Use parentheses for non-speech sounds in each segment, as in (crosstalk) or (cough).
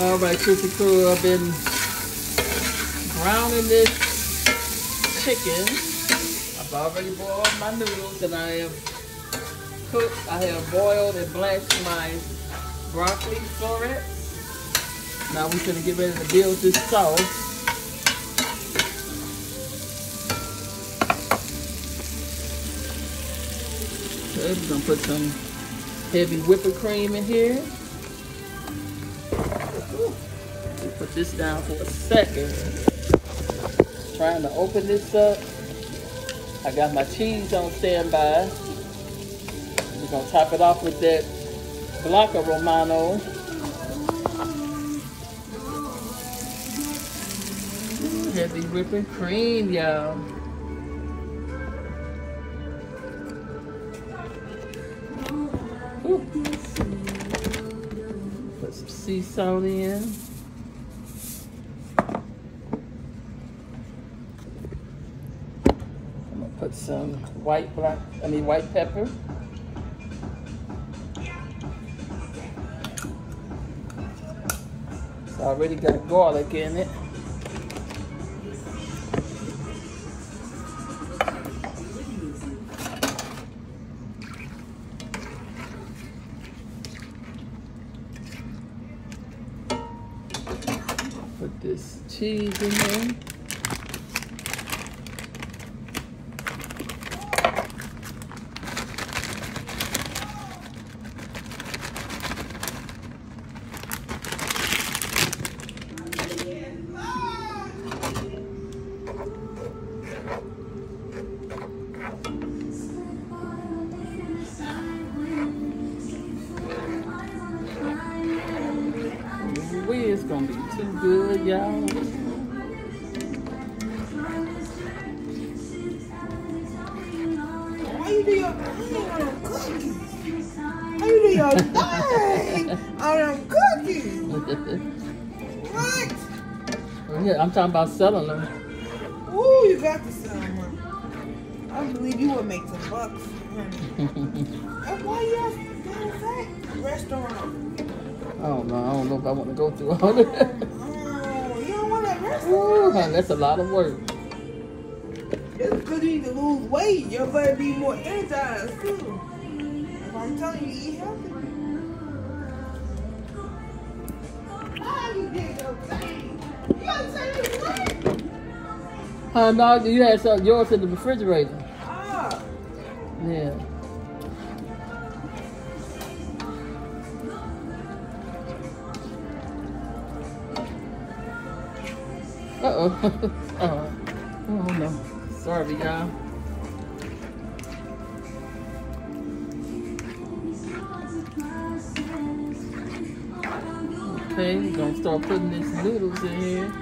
All right, Sister Crew, I've been browning this chicken. I've already boiled my noodles and I have cooked, I have boiled and blanched my broccoli florets. Now we're gonna get ready to build this sauce. Okay, we're gonna put some heavy whipping cream in here. We'll put this down for a second. Trying to open this up. I got my cheese on standby. We're gonna top it off with that Blanca Romano. Heavy whipping cream, y'all. Put some sea salt in. I'm gonna put some white black, I mean white pepper. It's already got garlic in it. Put this cheese in there. Ooh, It's gonna be too good, y'all. How you do your thing on them cookies? How you do your thing on them cookies? What? yeah, I'm talking about selling them. Ooh, you got to sell them. I believe you would make some bucks. (laughs) That's why you have to that restaurant. I don't know. I don't know if I want to go through all that. Oh, you don't want that Ooh, restaurant? honey, that's a lot of work. It's because you need to lose weight. Your body be more energized too. If I'm telling you, eat healthy. How you did your thing? You gotta say this right. Uh, no, you had some yours in the refrigerator. Ah, Yeah. Uh-oh. oh. oh, no. Sorry, y'all. Okay, we're gonna start putting these noodles in here.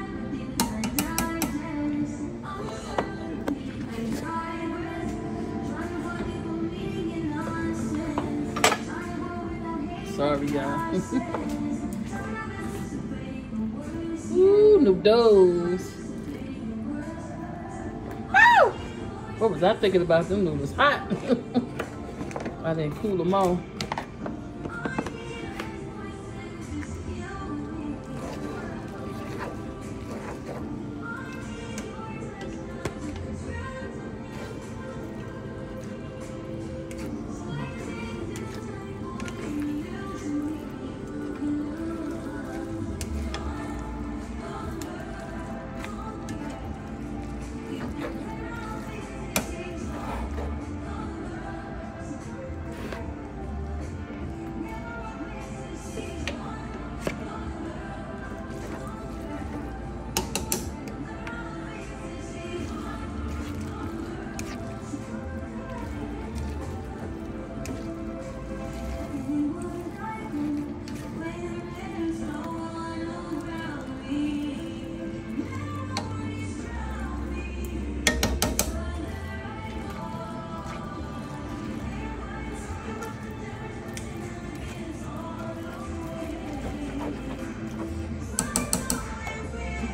Sorry, y'all. (laughs) Ooh, noodles. Woo! What was I thinking about them noodles? Hot. (laughs) I didn't cool them off.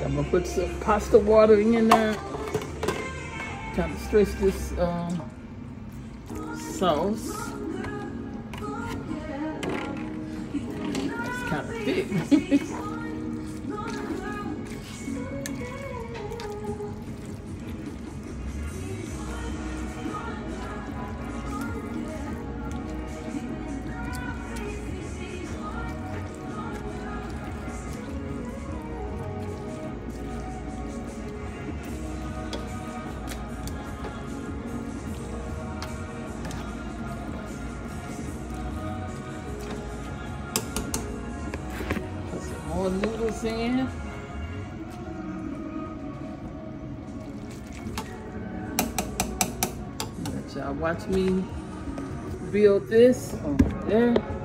I'm gonna put some pasta water in there. Kind of stretch this um, sauce. It's kind of thick. (laughs) in. Let y'all watch me build this on there.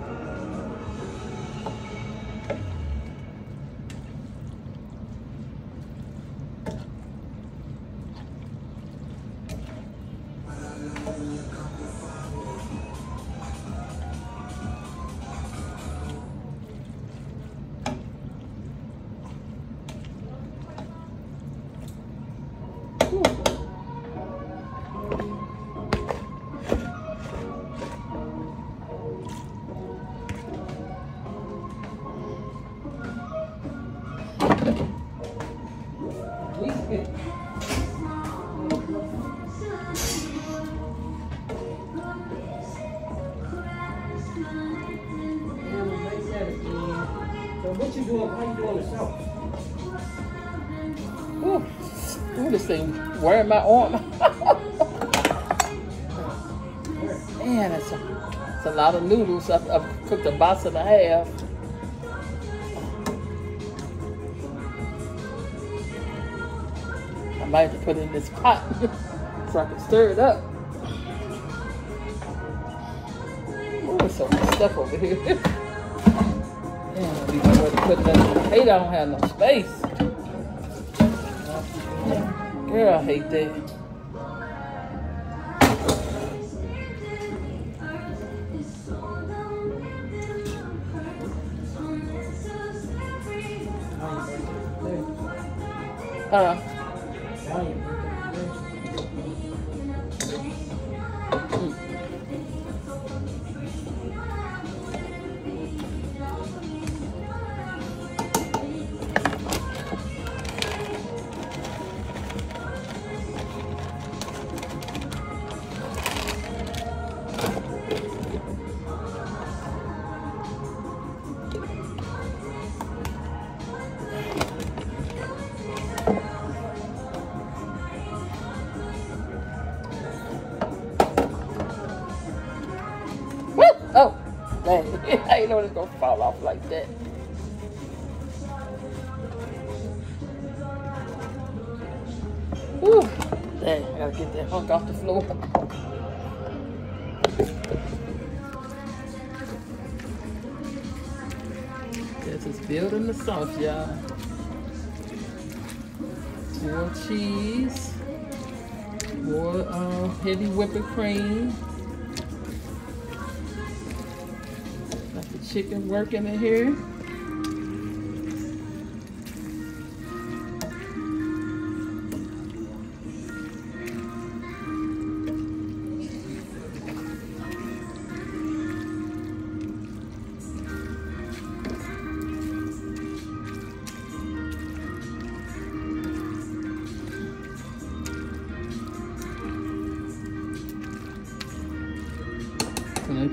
What you doing? How you doing the sauce? Ooh, this thing wearing my arm. Man, that's a, that's a lot of noodles. I've, I've cooked a box and a half. I might have to put it in this pot (laughs) so I can stir it up. There's so much stuff over here. (laughs) Put that. I don't have no space. Girl, I hate that. Uh, woo! Like that. Whew. Dang, I gotta get that hunk off the floor. This is building the sauce, y'all. More cheese. More uh, heavy whipping cream. Chicken working in here.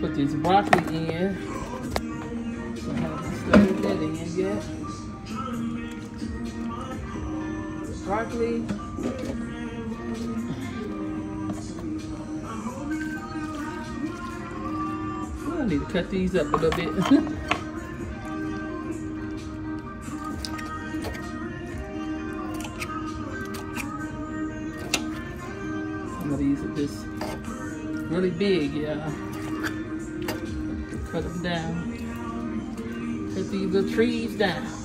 Put this broccoli in. Yet. Broccoli. I need to cut these up a little bit. (laughs) Some of these are just really big, yeah. Cut them down. These little trees down.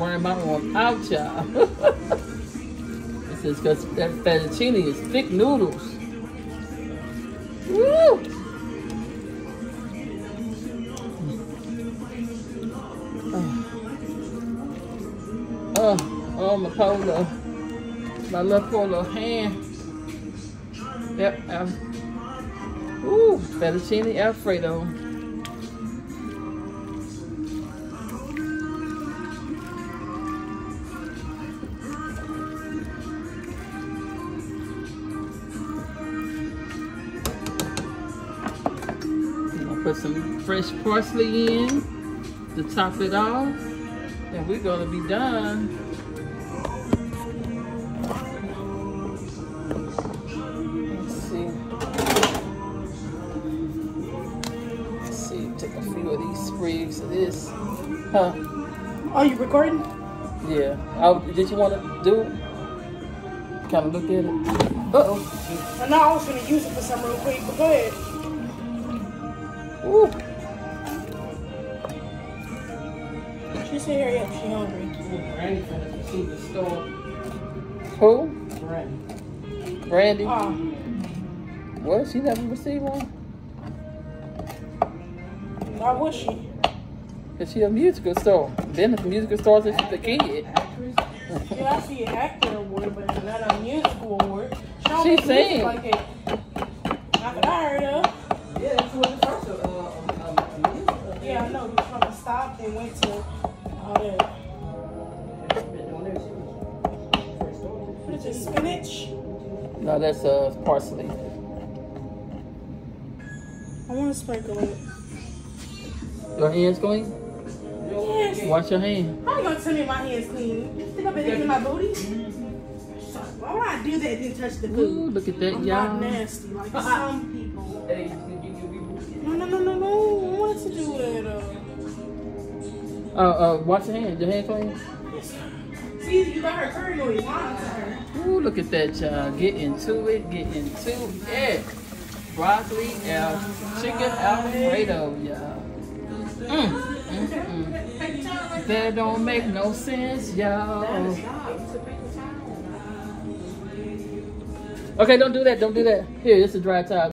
Wearing my arm out, y'all. this (laughs) is because that fettuccine is thick noodles. Woo! (sighs) Oh, oh, my polo. My little polo hand. Yep. Um, ooh, fettuccine alfredo. Put some fresh parsley in to top it off. And we're gonna be done. Let's see. Let's see, take a few of these sprigs of this. Huh? Are you recording? Yeah. Oh, did you want to do it? Kind of look at it. Uh oh. I know I was gonna use it for some real quick, but go ahead. Ooh. She said hurry up, she hungry. Randy finna see the store. Who? Randy. Brandy? Ah, What? She never received one? why would she? Cause she a musical store. Been a musical store since she's a kid. Actress. Yeah, I see an actor award, but not a musical award. She don't She make music sing. like that. Not that I heard of. Yeah, that's what the first uh, um, um, um, music, uh, Yeah, I know. He was from the stop and went to all that. She's been doing that since first started. What is it, spinach? No, that's uh parsley. I want to sprinkle it. Your hands clean? Yes. Wash your hand. How you gonna tell me my hands clean? You think I've been licking my booty? Why would I do that and then touch the Ooh, food? look at that, I'm not y'all. nasty like some people. No, no, no, no, no. I wanted to do it. Uh, Uh, uh, wash your hand. Your hand clean? see, you got her curry noise. Her. Ooh, look at that, y'all. Get into it. Get into it. Broccoli, al- chicken alfredo, y'all. Mm, mm, mm. That don't make no sense, y'all. Okay, don't do that. Don't do that. Here, it's a dry towel.